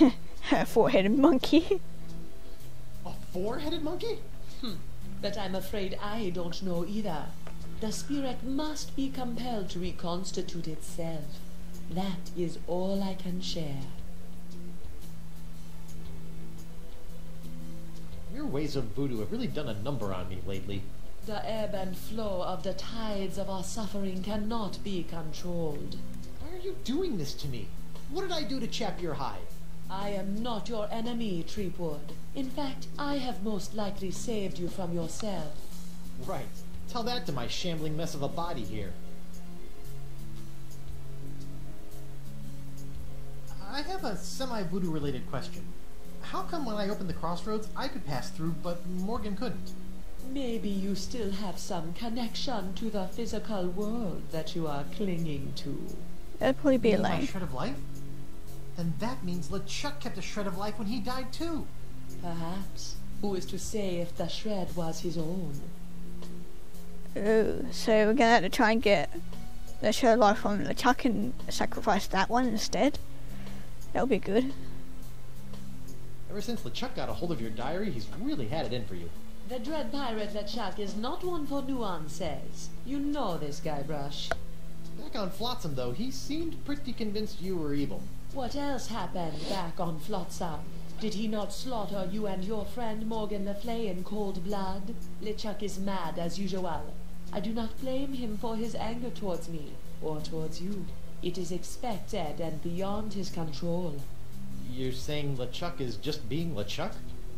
A four-headed monkey. A four-headed monkey? Hmm. But I'm afraid I don't know either. The spirit must be compelled to reconstitute itself. That is all I can share. Your ways of voodoo have really done a number on me lately. The ebb and flow of the tides of our suffering cannot be controlled. Why are you doing this to me? What did I do to chap your hide? I am not your enemy, Threepwood. In fact, I have most likely saved you from yourself. Right. Tell that to my shambling mess of a body here. I have a semi-voodoo related question. How come when I opened the crossroads I could pass through, but Morgan couldn't? Maybe you still have some connection to the physical world that you are clinging to. That'd probably be You mean my shred of life? Then that means LeChuck kept a shred of life when he died too. Perhaps. Who is to say if the shred was his own? Oh, so we're gonna have to try and get the show life from LeChuck and sacrifice that one instead. That'll be good. Ever since LeChuck got a hold of your diary, he's really had it in for you. The dread pirate LeChuck is not one for nuances. You know this, guy, Guybrush. Back on Flotsam, though, he seemed pretty convinced you were evil. What else happened back on Flotsam? Did he not slaughter you and your friend Morgan LeFlay in cold blood? LeChuck is mad as usual. I do not blame him for his anger towards me, or towards you. It is expected and beyond his control. You're saying LeChuck is just being LeChuck?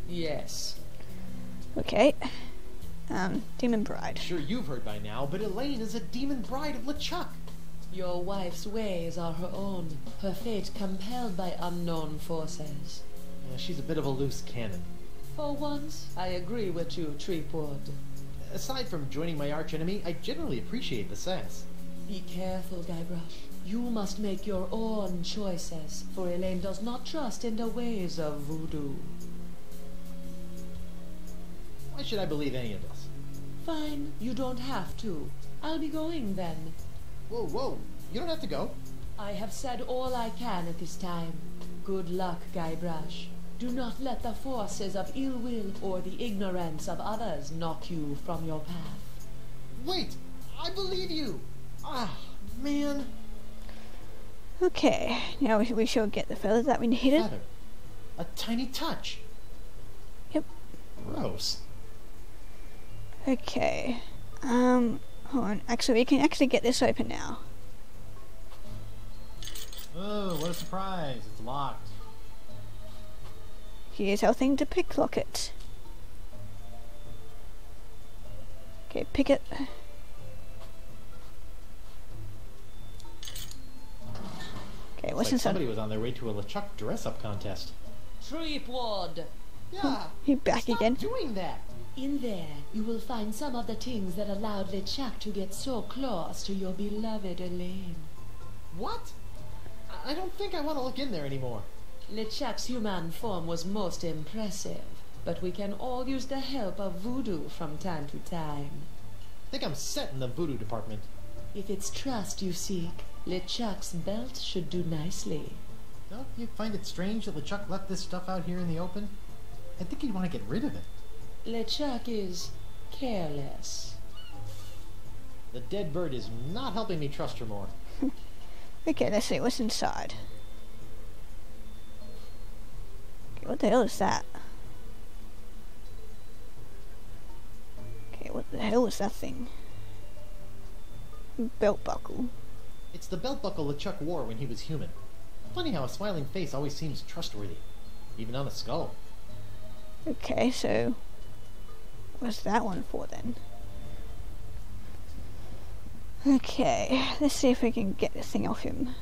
Yes. Okay. Um, Demon Bride. Sure you've heard by now, but Elaine is a demon bride of LeChuck. Your wife's ways are her own, her fate compelled by unknown forces. Yeah, she's a bit of a loose cannon. For once, I agree with you, Threepwood. Aside from joining my archenemy, I generally appreciate the sass. Be careful, Guybrush. You must make your own choices, for Elaine does not trust in the ways of voodoo. Why should I believe any of this? Fine, you don't have to. I'll be going then. Whoa, whoa, you don't have to go. I have said all I can at this time. Good luck, Guybrush. Do not let the forces of ill will or the ignorance of others knock you from your path. Wait, I believe you. Ah, man. Okay, now we, we should get the feathers that we needed. Feather. A tiny touch. Yep. Gross. Okay. Um, hold on. Actually, we can actually get this open now. Oh, what a surprise. It's locked. Here's our thing to picklock it. Okay, pick it. Okay, what's It's like inside? somebody was on their way to a LeChuck dress-up contest. Threepwood! Yeah. He back Stop again. doing that. In there, you will find some of the things that allowed LeChuck to get so close to your beloved Elaine. What? I- don't think I want to look in there anymore. LeChuck's human form was most impressive, but we can all use the help of voodoo from time to time. I think I'm set in the voodoo department. If it's trust you seek, LeChuck's belt should do nicely. Don't you find it strange that LeChuck left this stuff out here in the open? I think he'd want to get rid of it. LeChuck is careless. The dead bird is not helping me trust her more. Okay, let's see what's inside. Okay, what the hell is that? Okay, what the hell is that thing? Belt buckle. It's the belt buckle LeChuck wore when he was human. Funny how a smiling face always seems trustworthy, even on a skull. Okay, so what's that one for then? Okay, let's see if we can get this thing off him.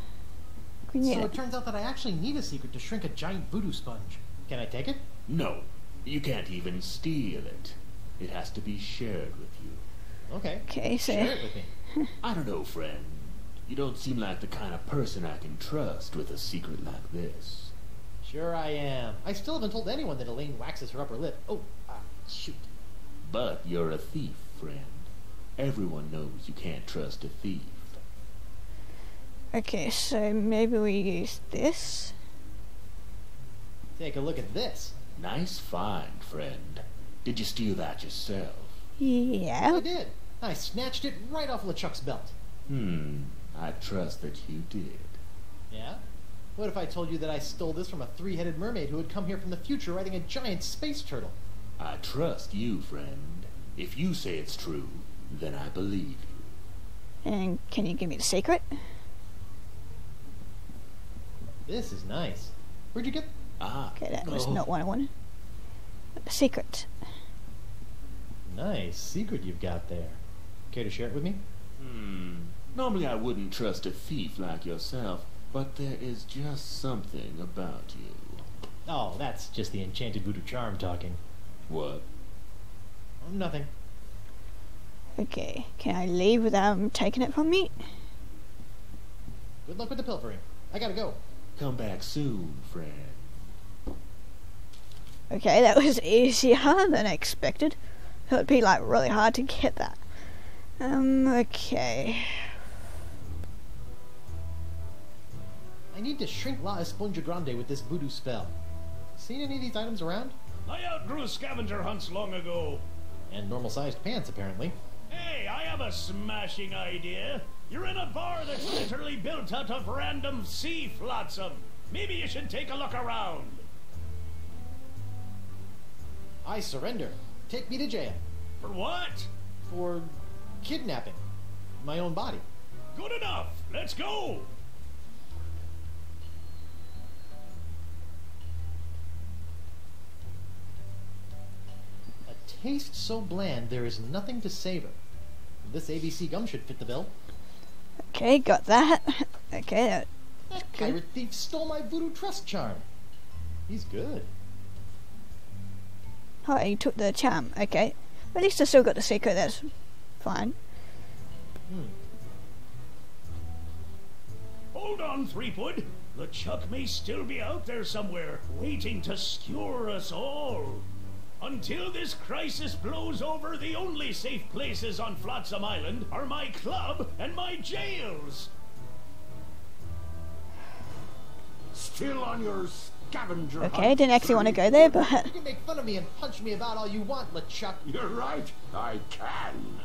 We need So it. it turns out that I actually need a secret to shrink a giant voodoo sponge. Can I take it? No, you can't even steal it. It has to be shared with you. Okay. Okay, so Share it with me. I don't know, friend. You don't seem like the kind of person I can trust with a secret like this. Sure I am. I still haven't told anyone that Elaine waxes her upper lip. Oh, ah, shoot. But you're a thief, friend. Everyone knows you can't trust a thief. okay, so maybe we use this. Take a look at this. Nice find, friend. Did you steal that yourself? Yeah. I did. I snatched it right off LeChuck's belt. Hmm. I trust that you did. Yeah? What if I told you that I stole this from a three-headed mermaid who had come here from the future riding a giant space turtle? I trust you, friend. If you say it's true, then I believe you. And can you give me the secret? This is nice. Where'd you get... Ah. Okay, that was oh. not what I wanted. But the secret. Nice secret you've got there. Care to share it with me? Hmm. Normally I wouldn't trust a thief like yourself, but there is just something about you. Oh, that's just the enchanted voodoo charm talking. What? Nothing. Okay, can I leave without him taking it from me? Good luck with the pilfering. I gotta go. Come back soon, friend. Okay, that was easier than I expected. It would be like really hard to get that. Um, okay. I need to shrink La Esponja Grande with this voodoo spell. Seen any of these items around? I outgrew scavenger hunts long ago. And normal-sized pants, apparently. Hey, I have a smashing idea. You're in a bar that's literally built out of random sea flotsam. Maybe you should take a look around. I surrender. Take me to jail. For what? For kidnapping. My own body. Good enough. Let's go. Taste so bland there is nothing to savor. This ABC gum should fit the bill. Okay, got that. Okay, that, That Good. pirate thief stole my voodoo trust charm. He's good. oh, he took the charm. Okay. At least I still got the secret, that's fine. Hmm. Hold on, Threepwood. chuck may still be out there somewhere, waiting to skewer us all. Until this crisis blows over, the only safe places on Flotsam Island are my club and my jails. Still on your scavenger Okay, I didn't actually want to go there, but You can make fun of me and punch me about all you want, LeChuck. You're right, I can.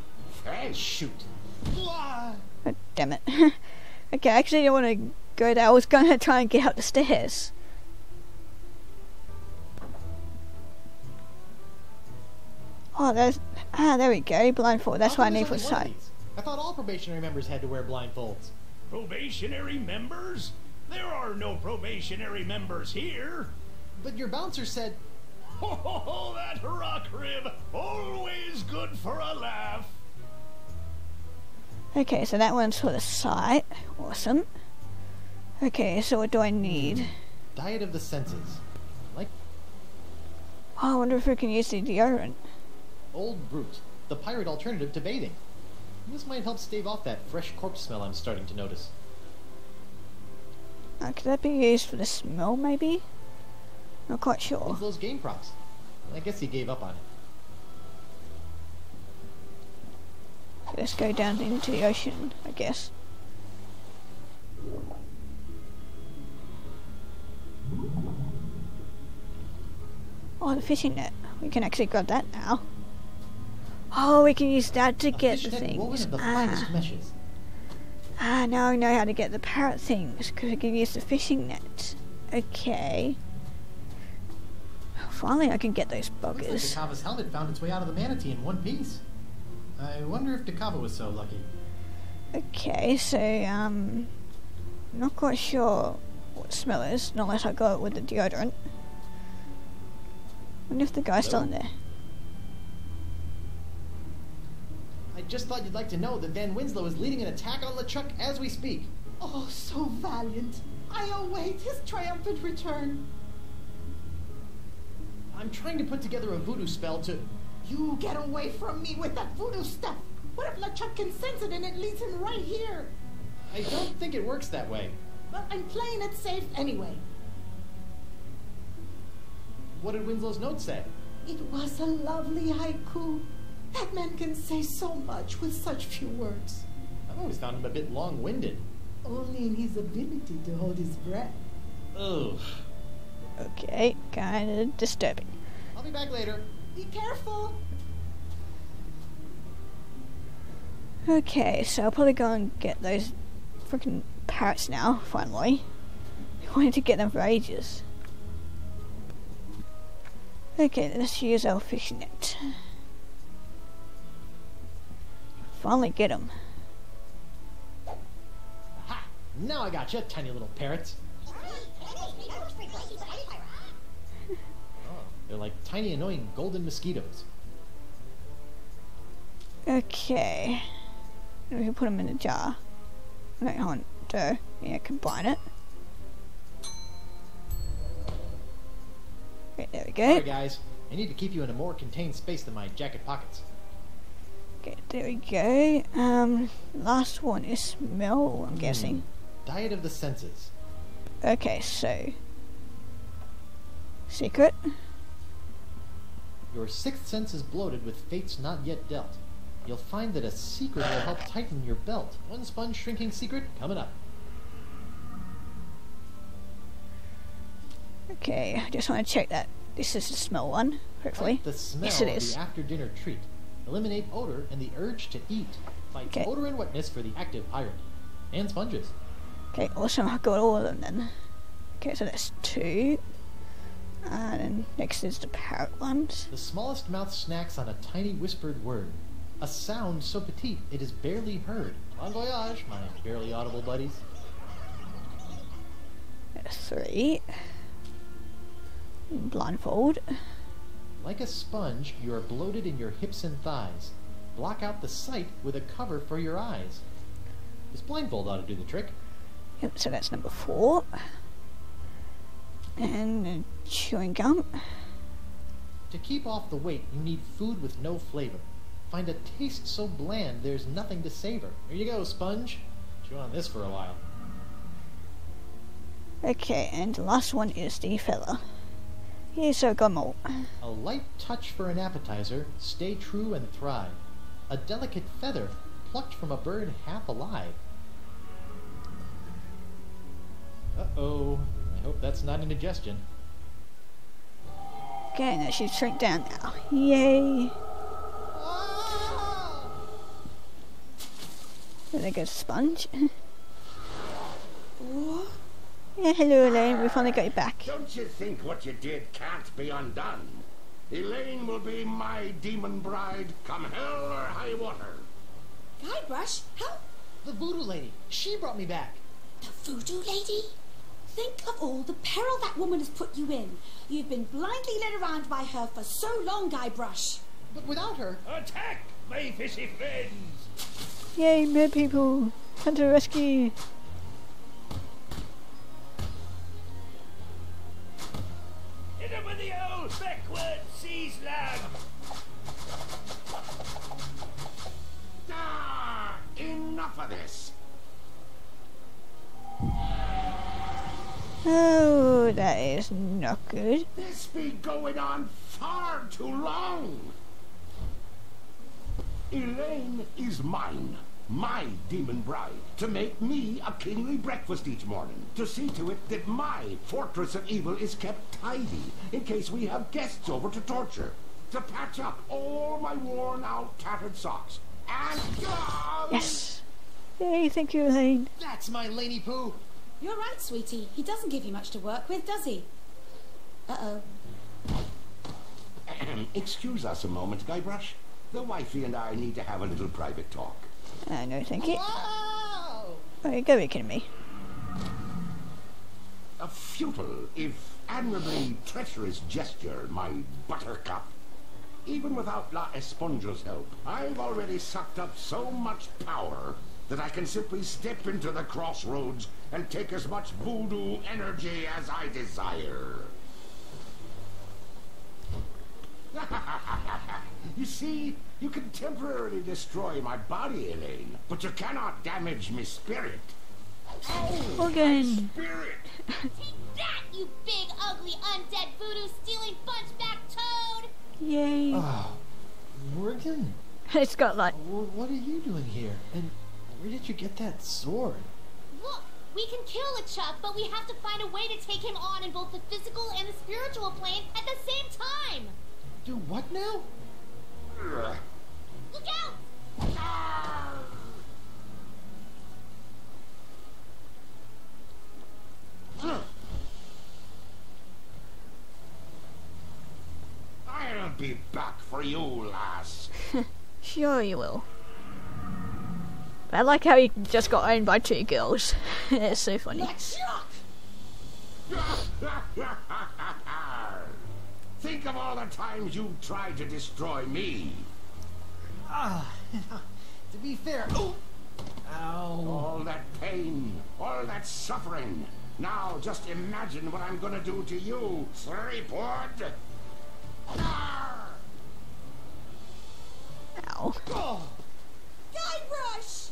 Thanks. Shoot. Blah. oh, damn it. okay, I actually didn't want to go there. I was gonna try and get up the stairs. Oh, there's ah, there we go. Blindfold. That's How what I need for only one of sight. I thought all probationary members had to wear blindfolds. Probationary members? There are no probationary members here. But your bouncer said, Ho ho ho, that rock rib! Always good for a laugh. Okay, so that one's for the sight. Awesome. Okay, so what do I need? Diet of the Senses. Like Oh, I wonder if we can use the deodorant. Old Brute, the pirate alternative to bathing. This might help stave off that fresh corpse smell I'm starting to notice. Uh, could that be used for the smell, maybe? Not quite sure. Winslow's game props. I guess he gave up on it. Let's go down into the ocean, I guess. Oh, the fishing net. We can actually grab that now. Oh, we can use that to get the things. the Ah, ah, now I know how to get the parrot things because we can use the fishing net. Okay. Finally, I can get those Looks like buggers. De Cava's helmet found its way out of the manatee in one piece. I wonder if Dakava was so lucky. Okay, so um, not quite sure what smell is, not unless I go it with the deodorant. Wonder if the guy's still in there. I just thought you'd like to know that Van Winslow is leading an attack on LeChuck as we speak. Oh, so valiant. I await his triumphant return. I'm trying to put together a voodoo spell to. You get away from me with that voodoo stuff. What if LeChuck can sense it and it leads him right here? I don't think it works that way. But I'm playing it safe anyway. What did Winslow's note say? It was a lovely haiku. That man can say so much with such few words. I've always found him a bit long winded. Only in his ability to hold his breath. Ugh. Okay, kind of disturbing. I'll be back later. Be careful. Okay, so I'll probably go and get those freaking parrots now, finally. I wanted to get them for ages. Okay, let's use our fishing net. Finally get them. Aha! Now I got you, tiny little parrots. Oh, they're like tiny, annoying golden mosquitoes. Okay. We can put them in a jar. Wait, hold on. Duh. Yeah, combine it. Okay, there we Sorry, go. guys. I need to keep you in a more contained space than my jacket pockets. Okay, there we go. Um, last one is smell, I'm guessing. Diet of the senses. Okay, so. Secret. Your sixth sense is bloated with fates not yet dealt. You'll find that a secret will help tighten your belt. One sponge shrinking secret coming up. Okay, I just want to check that this is the smell one, hopefully. Fight the smell yes, it is. the after dinner treat. Eliminate odor and the urge to eat. Fight Okay. odor and wetness for the active pirate. And sponges. Okay, awesome. I've got all of them then. Okay, so that's two. And then next is the parrot ones. The smallest mouth snacks on a tiny whispered word. A sound so petite it is barely heard. Bon voyage, my barely audible buddies. Three. Blindfold. Like a sponge, you are bloated in your hips and thighs. Block out the sight with a cover for your eyes. This blindfold ought to do the trick. Yep, so that's number four. And chewing gum. To keep off the weight, you need food with no flavor. Find a taste so bland there's nothing to savor. Here you go, sponge. Chew on this for a while. Okay, and the last one is the feather. A. A light touch for an appetizer, stay true and thrive. A delicate feather, plucked from a bird half alive. Uh-oh. I hope that's not indigestion. Okay, now she's shrink down now. Yay! Ah! There goes Sponge. yeah, hello Elaine, we finally got you back. Don't you think what you did can't be undone? Elaine will be my demon bride, come hell or high water. Guybrush, how? The voodoo lady. She brought me back. The voodoo lady? Think of all the peril that woman has put you in. You've been blindly led around by her for so long, Guybrush. But without her, Attack, my fishy friends! Yay, mer people! Come to rescue! Backward sea slug! Ah, enough of this. Oh, that is not good. This be going on far too long. Elaine is mine, my demon bride, to make me a kingly breakfast each morning, to see to it that my fortress of evil is kept tidy in case we have guests over to torture, to patch up all my worn out tattered socks, and um, Yes! Yay, thank you Elaine. that's my Laney Poo. You're right, sweetie. He doesn't give you much to work with, does he? Uh-oh. Excuse us a moment, Guybrush. The wifey and I need to have a little private talk. Uh, no, thank you. Whoa! Oh, you be kidding me. A futile, if admirably treacherous gesture, my buttercup. Even without La Esponja's help, I've already sucked up so much power that I can simply step into the crossroads and take as much voodoo energy as I desire. you see, you can temporarily destroy my body, Elaine, but you cannot damage oh. my spirit. Oh, Morgan! spirit! Take that, you big, ugly, undead voodoo stealing bunchback toad! Yay! Oh, Morgan, It's got like, what are you doing here? And where did you get that sword? Look, We can kill LeChuck, but we have to find a way to take him on in both the physical and the spiritual plane at the same time. Do what now? Look out! I'll be back for you, lass. Sure you will. I like how he just got owned by two girls. it's so funny. Think of all the times you've tried to destroy me. Ah, to be fair. Oh! Ow. All that pain, all that suffering. Now just imagine what I'm gonna do to you, Threepwood. Ow. Oh. Guybrush!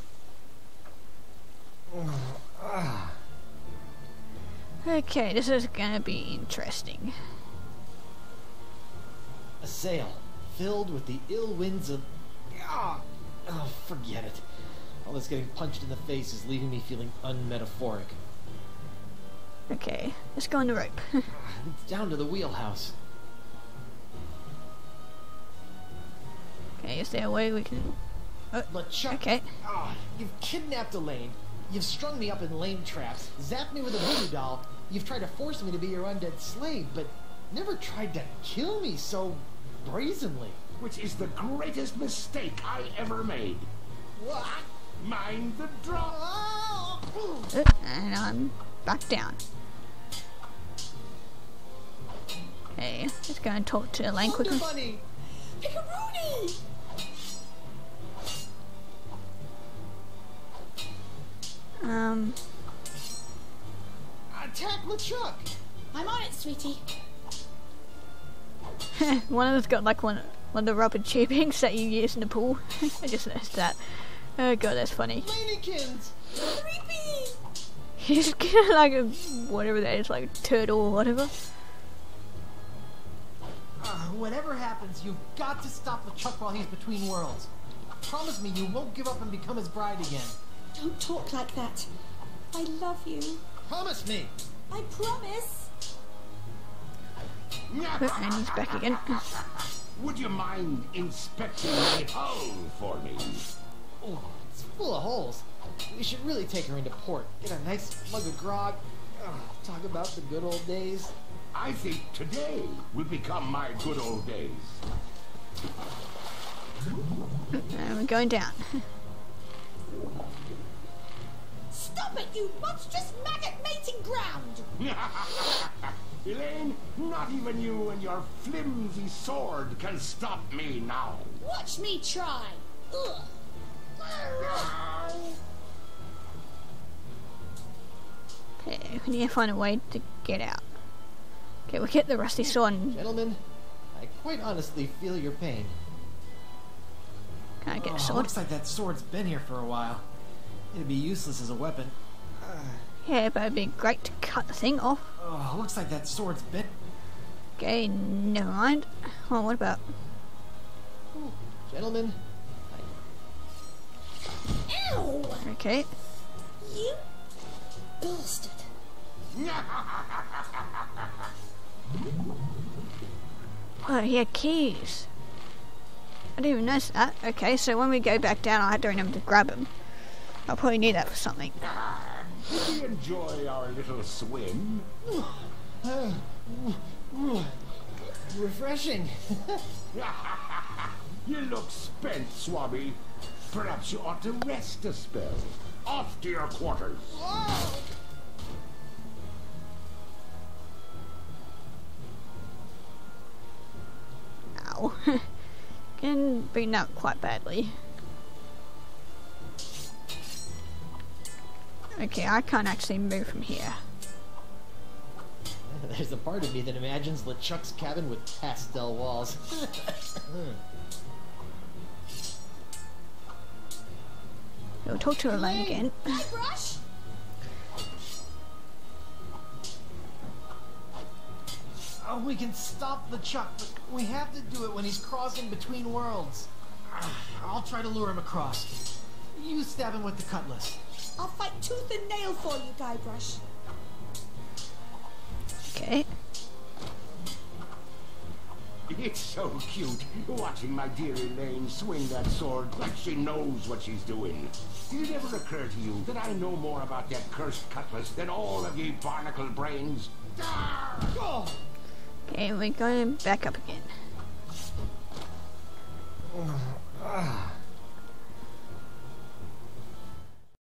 Okay, this is gonna be interesting. Sail filled with the ill winds of. Ah, oh, forget it. All this getting punched in the face is leaving me feeling unmetaphoric. Okay, let's go on the rope. It's down to the wheelhouse. okay, is there a way we can... LeChuck. Okay. Ah, you've kidnapped Elaine. You've strung me up in lame traps, zapped me with a voodoo doll. You've tried to force me to be your undead slave, but never tried to kill me so brazenly. Which is the greatest mistake I ever made. What? Mind the draw. Uh, and I'm back down. Okay, let's go and talk to Elaine Wonder quickly. Bunny! Pickaroonie! Um, Attack LeChuck! I'm on it, sweetie. one of them's got like one, one of the rubber tubings that you use in the pool. I just noticed that. Oh god, that's funny. Lanekins! Creepy! He's got like a, whatever that is, like a turtle or whatever. Uh, whatever happens, you've got to stop LeChuck while he's between worlds. Promise me you won't give up and become his bride again. Don't talk like that. I love you. Promise me! I promise. And he's back again. Would you mind inspecting my hull for me? Oh, it's full of holes. We should really take her into port. Get a nice mug of grog. Ugh, talk about the good old days. I think today will become my good old days. And we're going down. Stop it, you monstrous maggot mating ground! Elaine, not even you and your flimsy sword can stop me now. Watch me try. Ugh. Okay, we need to find a way to get out. Okay, we'll get the rusty sword and Gentlemen, I quite honestly feel your pain. can I get Oh, a sword? looks like that sword's been here for a while. It'd be useless as a weapon. Yeah, but it'd be great to cut the thing off. Oh, looks like that sword's been. Okay, never mind. Oh, what about? Gentlemen, Ew! Okay, You bastard. oh, he had keys. I didn't even notice that. Okay, so when we go back down, I had to remember to grab him. I'll probably need that for something. Did we enjoy our little swim? refreshing. you look spent, Swabby. Perhaps you ought to rest a spell. Off to your quarters. Ow. Getting beaten up quite badly. Okay, I can't actually move from here. There's a part of me that imagines LeChuck's cabin with pastel walls. We'll talk to Elaine again. Guybrush? oh, we can stop LeChuck, but we have to do it when he's crossing between worlds. Ah, I'll try to lure him across. You stab him with the cutlass. I'll fight tooth and nail for you, Guybrush. Okay. It's so cute, watching my dear Elaine swing that sword like she knows what she's doing. Did it ever occur to you that I know more about that cursed cutlass than all of ye barnacle brains? Okay, we're going back up again. Oh, ah.